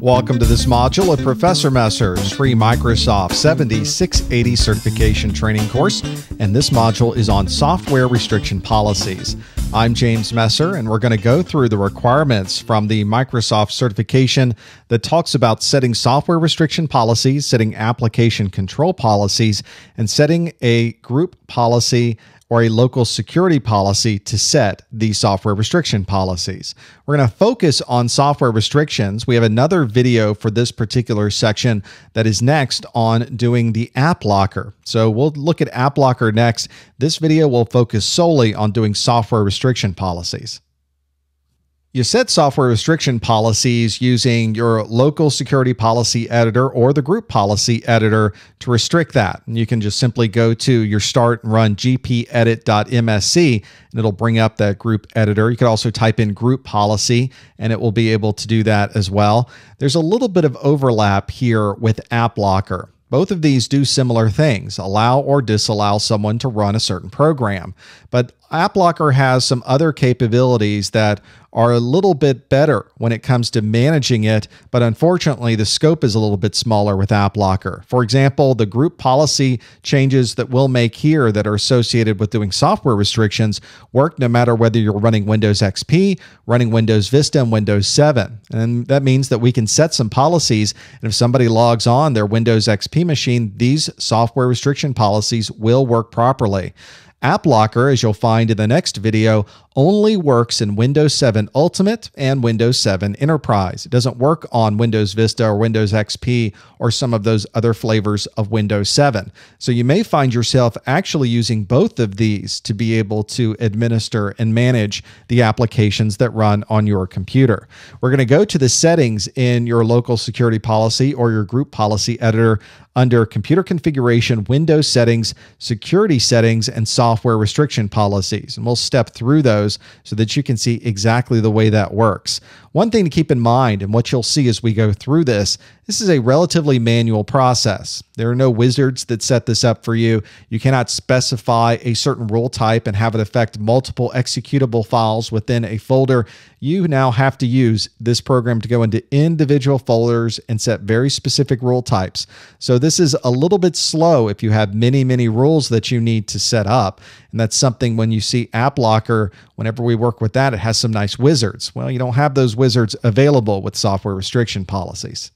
Welcome to this module of Professor Messer's free Microsoft 7680 certification training course, and this module is on software restriction policies. I'm James Messer, and we're going to go through the requirements from the Microsoft certification that talks about setting software restriction policies, setting application control policies, and setting a group policy or a local security policy to set the software restriction policies. We're going to focus on software restrictions. We have another video for this particular section that is next on doing the AppLocker. So we'll look at AppLocker next. This video will focus solely on doing software restriction policies. You set software restriction policies using your local security policy editor or the group policy editor to restrict that. And you can just simply go to your start and run gpedit.msc and it'll bring up that group editor. You could also type in group policy and it will be able to do that as well. There's a little bit of overlap here with AppLocker. Both of these do similar things, allow or disallow someone to run a certain program. But AppLocker has some other capabilities that are a little bit better when it comes to managing it, but unfortunately, the scope is a little bit smaller with AppLocker. For example, the group policy changes that we'll make here that are associated with doing software restrictions work no matter whether you're running Windows XP, running Windows Vista, and Windows 7. And that means that we can set some policies, and if somebody logs on their Windows XP machine, these software restriction policies will work properly. AppLocker, as you'll find in the next video, only works in Windows 7 Ultimate and Windows 7 Enterprise. It doesn't work on Windows Vista or Windows XP or some of those other flavors of Windows 7. So you may find yourself actually using both of these to be able to administer and manage the applications that run on your computer. We're going to go to the settings in your local security policy or your group policy editor under Computer Configuration, Windows Settings, Security Settings, and Software Restriction Policies. And we'll step through those so that you can see exactly the way that works. One thing to keep in mind, and what you'll see as we go through this, this is a relatively manual process. There are no wizards that set this up for you. You cannot specify a certain rule type and have it affect multiple executable files within a folder. You now have to use this program to go into individual folders and set very specific rule types. So this is a little bit slow if you have many, many rules that you need to set up. And that's something when you see AppLocker, whenever we work with that, it has some nice wizards. Well, you don't have those wizards available with software restriction policies.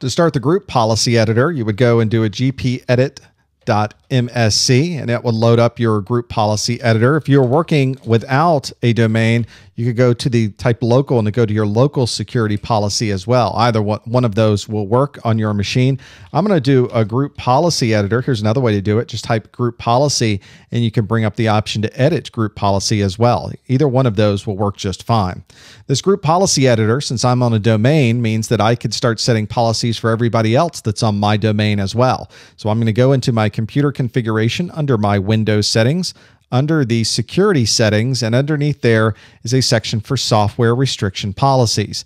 To start the group policy editor, you would go and do a gp edit MSC and it will load up your group policy editor. If you're working without a domain, you could go to the type local and to go to your local security policy as well. Either one of those will work on your machine. I'm going to do a group policy editor. Here's another way to do it. Just type group policy and you can bring up the option to edit group policy as well. Either one of those will work just fine. This group policy editor, since I'm on a domain, means that I could start setting policies for everybody else that's on my domain as well. So I'm going to go into my computer configuration under my Windows settings under the security settings, and underneath there is a section for software restriction policies.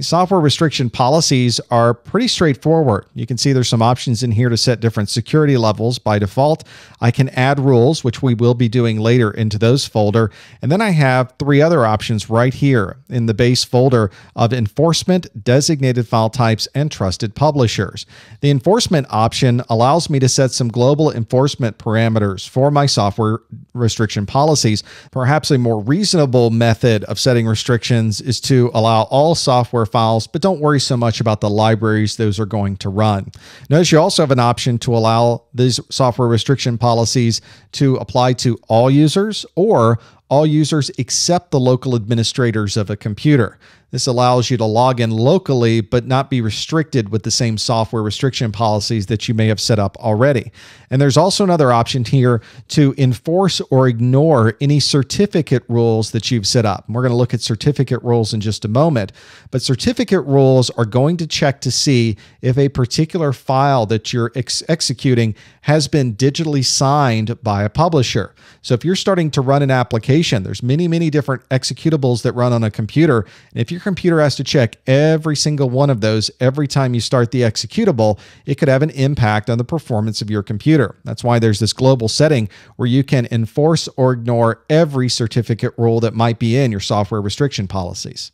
Software restriction policies are pretty straightforward. You can see there's some options in here to set different security levels by default. I can add rules, which we will be doing later into those folder. And then I have three other options right here in the base folder of enforcement, designated file types, and trusted publishers. The enforcement option allows me to set some global enforcement parameters for my software restriction policies. Perhaps a more reasonable method of setting restrictions is to allow all software software files, but don't worry so much about the libraries those are going to run. Notice you also have an option to allow these software restriction policies to apply to all users or all users except the local administrators of a computer. This allows you to log in locally, but not be restricted with the same software restriction policies that you may have set up already. And there's also another option here to enforce or ignore any certificate rules that you've set up. And we're going to look at certificate rules in just a moment. But certificate rules are going to check to see if a particular file that you're ex executing has been digitally signed by a publisher. So if you're starting to run an application, there's many, many different executables that run on a computer. And if your computer has to check every single one of those every time you start the executable, it could have an impact on the performance of your computer. That's why there's this global setting where you can enforce or ignore every certificate rule that might be in your software restriction policies.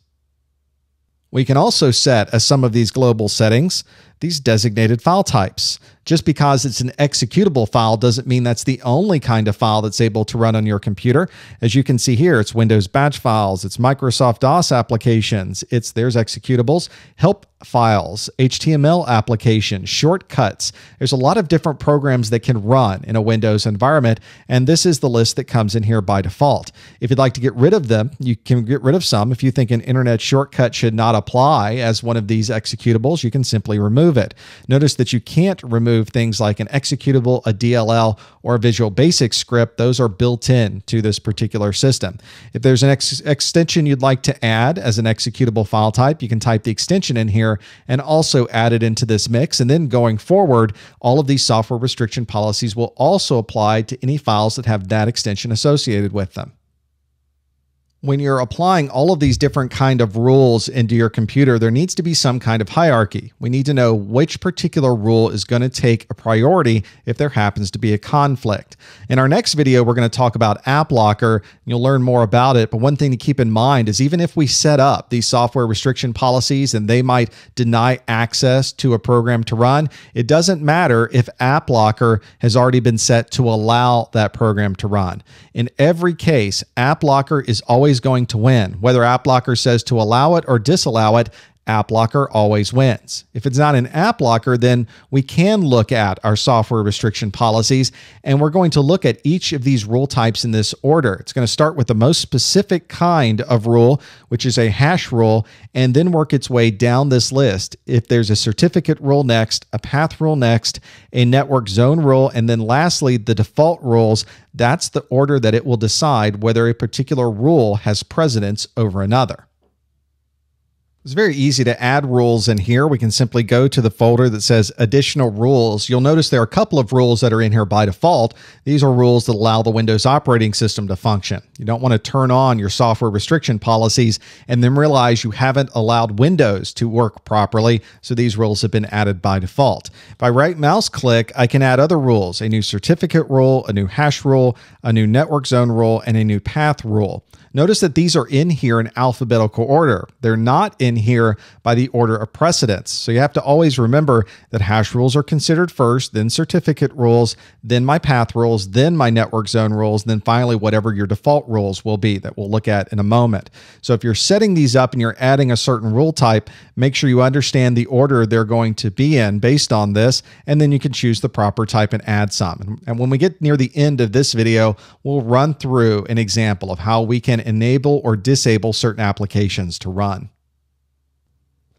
We can also set, as some of these global settings, these designated file types. Just because it's an executable file doesn't mean that's the only kind of file that's able to run on your computer. As you can see here, it's Windows batch files, it's Microsoft DOS applications, it's there's executables, help files, HTML applications, shortcuts. There's a lot of different programs that can run in a Windows environment, and this is the list that comes in here by default. If you'd like to get rid of them, you can get rid of some. If you think an internet shortcut should not apply as one of these executables, you can simply remove it. Notice that you can't remove things like an executable, a DLL, or a Visual Basic script. Those are built in to this particular system. If there's an ex extension you'd like to add as an executable file type, you can type the extension in here and also add it into this mix. And then going forward, all of these software restriction policies will also apply to any files that have that extension associated with them when you're applying all of these different kind of rules into your computer there needs to be some kind of hierarchy. We need to know which particular rule is going to take a priority if there happens to be a conflict. In our next video we're going to talk about AppLocker you'll learn more about it but one thing to keep in mind is even if we set up these software restriction policies and they might deny access to a program to run it doesn't matter if AppLocker has already been set to allow that program to run. In every case AppLocker is always always going to win. Whether AppLocker says to allow it or disallow it, AppLocker always wins. If it's not an AppLocker, then we can look at our software restriction policies, and we're going to look at each of these rule types in this order. It's going to start with the most specific kind of rule, which is a hash rule, and then work its way down this list. If there's a certificate rule next, a path rule next, a network zone rule, and then lastly, the default rules, that's the order that it will decide whether a particular rule has precedence over another. It's very easy to add rules in here. We can simply go to the folder that says additional rules. You'll notice there are a couple of rules that are in here by default. These are rules that allow the Windows operating system to function. You don't want to turn on your software restriction policies and then realize you haven't allowed Windows to work properly. So these rules have been added by default. If I right mouse click, I can add other rules, a new certificate rule, a new hash rule, a new network zone rule, and a new path rule. Notice that these are in here in alphabetical order. They're not in here by the order of precedence. So you have to always remember that hash rules are considered first, then certificate rules, then my path rules, then my network zone rules, and then finally whatever your default rules will be that we'll look at in a moment. So if you're setting these up and you're adding a certain rule type, make sure you understand the order they're going to be in based on this, and then you can choose the proper type and add some. And when we get near the end of this video, we'll run through an example of how we can enable or disable certain applications to run.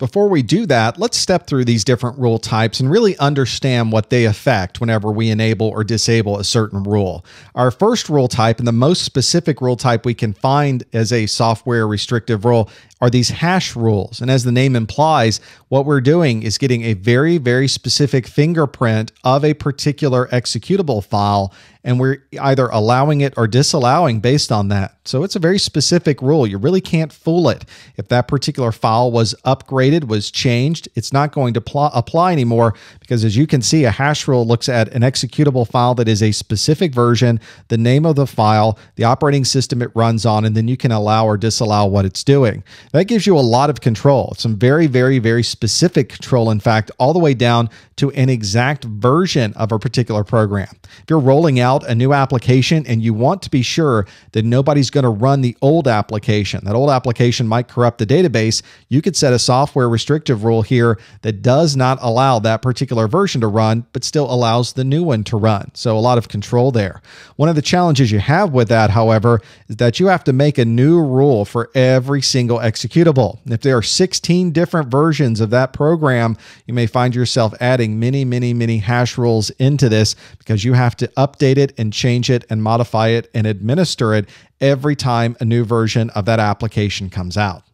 Before we do that, let's step through these different rule types and really understand what they affect whenever we enable or disable a certain rule. Our first rule type and the most specific rule type we can find as a software restrictive rule are these hash rules. And as the name implies, what we're doing is getting a very, very specific fingerprint of a particular executable file, and we're either allowing it or disallowing based on that. So it's a very specific rule. You really can't fool it. If that particular file was upgraded, was changed, it's not going to pl- apply anymore because as you can see, a hash rule looks at an executable file that is a specific version, the name of the file, the operating system it runs on, and then you can allow or disallow what it's doing. That gives you a lot of control, some very, very, very specific control, in fact, all the way down to an exact version of a particular program. If you're rolling out a new application and you want to be sure that nobody's going to run the old application, that old application might corrupt the database, you could set a software restrictive rule here that does not allow that particular version to run, but still allows the new one to run. So a lot of control there. One of the challenges you have with that, however, is that you have to make a new rule for every single executable. If there are 16 different versions of that program, you may find yourself adding many, many, many hash rules into this because you have to update it and change it and modify it and administer it every time a new version of that application comes out.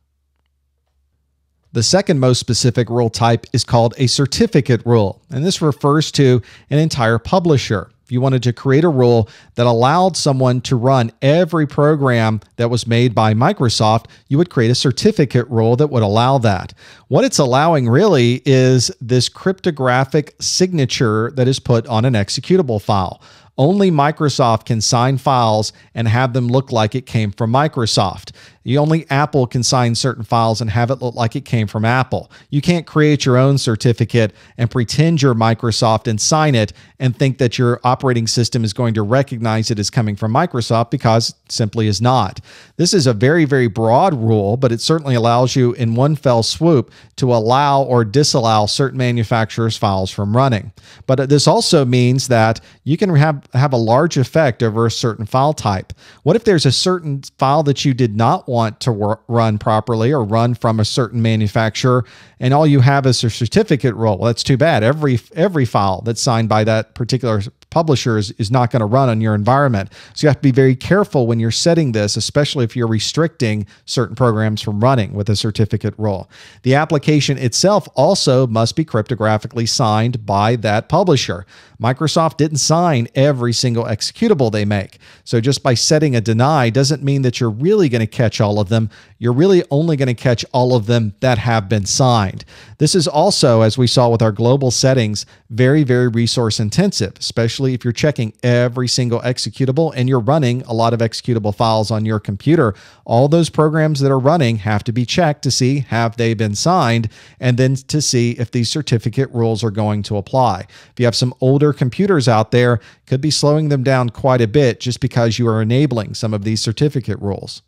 The second most specific rule type is called a certificate rule, and this refers to an entire publisher. If you wanted to create a rule that allowed someone to run every program that was made by Microsoft, you would create a certificate rule that would allow that. What it's allowing really is this cryptographic signature that is put on an executable file. Only Microsoft can sign files and have them look like it came from Microsoft. You only Apple can sign certain files and have it look like it came from Apple. You can't create your own certificate and pretend you're Microsoft and sign it and think that your operating system is going to recognize it as coming from Microsoft because simply is not. This is a very, very broad rule, but it certainly allows you in one fell swoop to allow or disallow certain manufacturers' files from running. But this also means that you can have, have a large effect over a certain file type. What if there's a certain file that you did not want? Want to wor- run properly or run from a certain manufacturer and all you have is a certificate rule. That's too bad. Every every file that's signed by that particular publisher is, is not going to run on your environment. So you have to be very careful when you're setting this, especially if you're restricting certain programs from running with a certificate rule. The application itself also must be cryptographically signed by that publisher. Microsoft didn't sign every single executable they make. So just by setting a deny doesn't mean that you're really going to catch all of them. You're really only going to catch all of them that have been signed. This is also, as we saw with our global settings, very, very resource intensive, especially if you're checking every single executable and you're running a lot of executable files on your computer. All those programs that are running have to be checked to see have they been signed and then to see if these certificate rules are going to apply. If you have some older computers out there, could be slowing them down quite a bit just because you are enabling some of these certificate rules.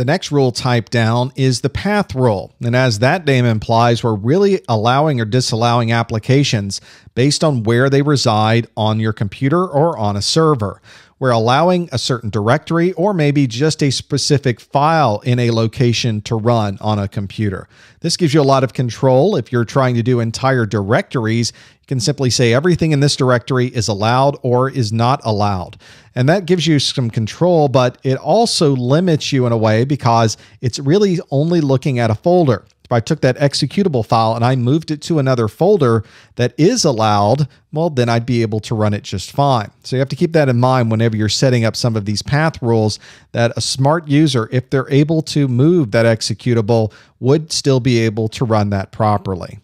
The next rule type down is the path rule. And as that name implies, we're really allowing or disallowing applications based on where they reside on your computer or on a server. We're allowing a certain directory or maybe just a specific file in a location to run on a computer. This gives you a lot of control. If you're trying to do entire directories, you can simply say everything in this directory is allowed or is not allowed. And that gives you some control, but it also limits you in a way because it's really only looking at a folder. If I took that executable file and I moved it to another folder that is allowed, well, then I'd be able to run it just fine. So you have to keep that in mind whenever you're setting up some of these path rules that a smart user, if they're able to move that executable, would still be able to run that properly.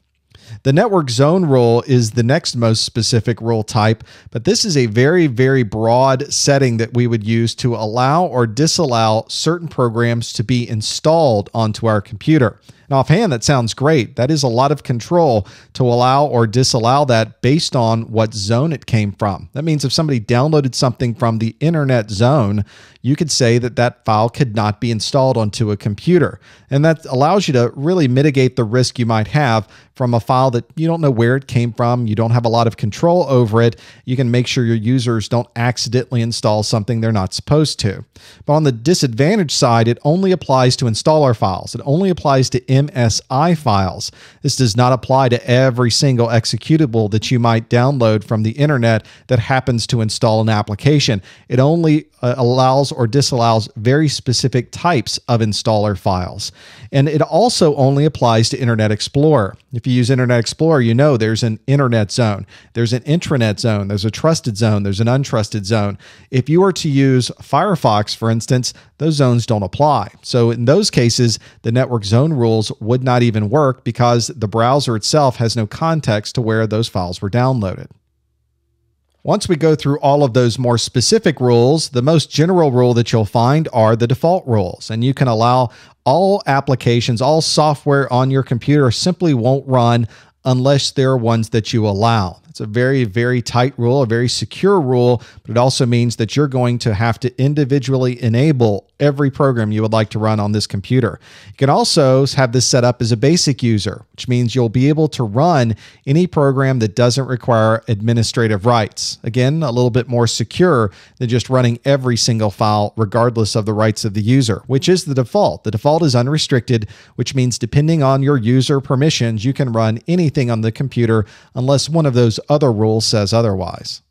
The network zone rule is the next most specific rule type, but this is a very, very broad setting that we would use to allow or disallow certain programs to be installed onto our computer. And offhand, that sounds great. That is a lot of control to allow or disallow that based on what zone it came from. That means if somebody downloaded something from the internet zone, you could say that that file could not be installed onto a computer. And that allows you to really mitigate the risk you might have from a file that you don't know where it came from, you don't have a lot of control over it. You can make sure your users don't accidentally install something they're not supposed to. But on the disadvantage side, it only applies to installer files. It only applies to MSI files. This does not apply to every single executable that you might download from the internet that happens to install an application. It only uh, allows or disallows very specific types of installer files. And it also only applies to Internet Explorer. If you use Internet Explorer, you know there's an internet zone, there's an intranet zone, there's a trusted zone, there's an untrusted zone. If you were to use Firefox, for instance, those zones don't apply. So in those cases, the network zone rules would not even work because the browser itself has no context to where those files were downloaded. Once we go through all of those more specific rules, the most general rule that you'll find are the default rules. And you can allow all applications, all software on your computer simply won't run unless there are ones that you allow. It's a very, very tight rule, a very secure rule, but it also means that you're going to have to individually enable every program you would like to run on this computer. You can also have this set up as a basic user, which means you'll be able to run any program that doesn't require administrative rights. Again, a little bit more secure than just running every single file, regardless of the rights of the user, which is the default. The default is unrestricted, which means depending on your user permissions, you can run anything on the computer unless one of those other rule says otherwise.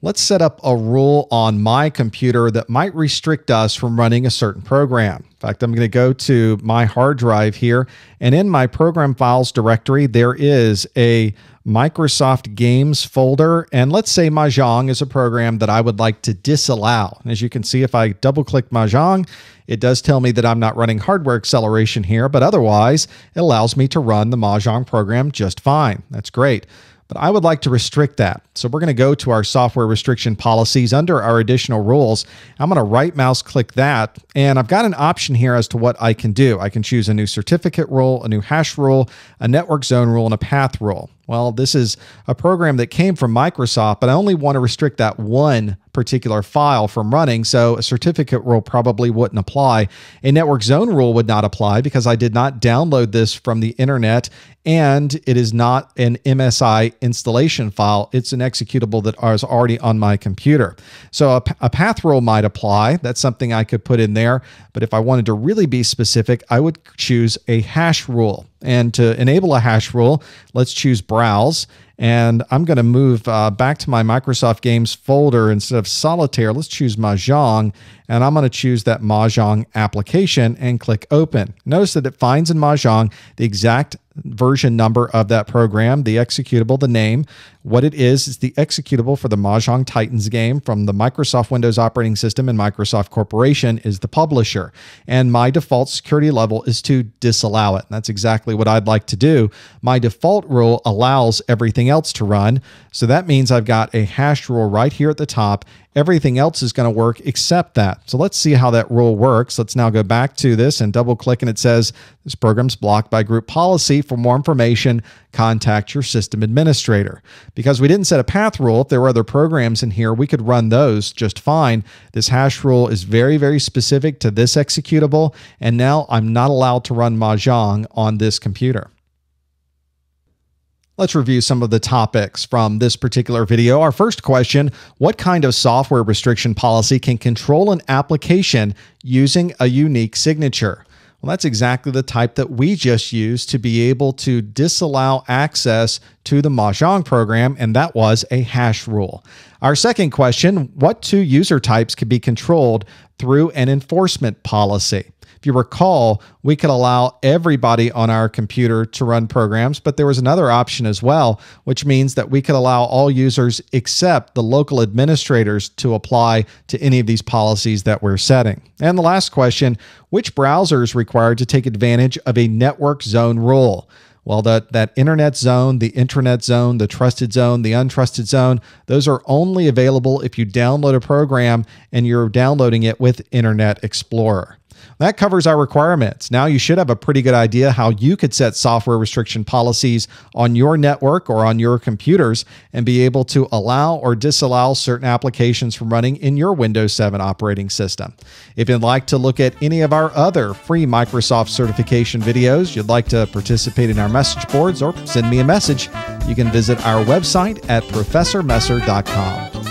Let's set up a rule on my computer that might restrict us from running a certain program. In fact, I'm going to go to my hard drive here, and in my program files directory, there is a Microsoft Games folder. And let's say Mahjong is a program that I would like to disallow. As you can see, if I double click Mahjong, it does tell me that I'm not running hardware acceleration here, but otherwise, it allows me to run the Mahjong program just fine. That's great but I would like to restrict that. So we're going to go to our software restriction policies under our additional rules. I'm going to right mouse click that, and I've got an option here as to what I can do. I can choose a new certificate rule, a new hash rule, a network zone rule, and a path rule. Well, this is a program that came from Microsoft, but I only want to restrict that one particular file from running, so a certificate rule probably wouldn't apply. A network zone rule would not apply because I did not download this from the internet and it is not an MSI installation file. It's an executable that is already on my computer. So a, a path rule might apply. That's something I could put in there. But if I wanted to really be specific, I would choose a hash rule. And to enable a hash rule, let's choose browse. And I'm going to move uh, back to my Microsoft Games folder instead of Solitaire. Let's choose Mahjong. And I'm going to choose that Mahjong application and click Open. Notice that it finds in Mahjong the exact version number of that program, the executable, the name. What it is is the executable for the Mahjong Titans game from the Microsoft Windows operating system and Microsoft Corporation is the publisher. And my default security level is to disallow it. And that's exactly what I'd like to do. My default rule allows everything else to run. So that means I've got a hash rule right here at the top everything else is going to work except that. So let's see how that rule works. Let's now go back to this and double click and it says this program's blocked by group policy. For more information, contact your system administrator. Because we didn't set a path rule, if there were other programs in here, we could run those just fine. This hash rule is very, very specific to this executable. And now I'm not allowed to run Mahjong on this computer. Let's review some of the topics from this particular video. Our first question, what kind of software restriction policy can control an application using a unique signature? Well, that's exactly the type that we just used to be able to disallow access to the Mahjong program, and that was a hash rule. Our second question, what two user types can be controlled through an enforcement policy? If you recall, we could allow everybody on our computer to run programs, but there was another option as well, which means that we could allow all users except the local administrators to apply to any of these policies that we're setting. And the last question, which browser is required to take advantage of a network zone rule? Well, that, that internet zone, the intranet zone, the trusted zone, the untrusted zone, those are only available if you download a program and you're downloading it with Internet Explorer. That covers our requirements. Now you should have a pretty good idea how you could set software restriction policies on your network or on your computers and be able to allow or disallow certain applications from running in your Windows 7 operating system. If you'd like to look at any of our other free Microsoft certification videos, you'd like to participate in our message boards or send me a message, you can visit our website at professormesser.com.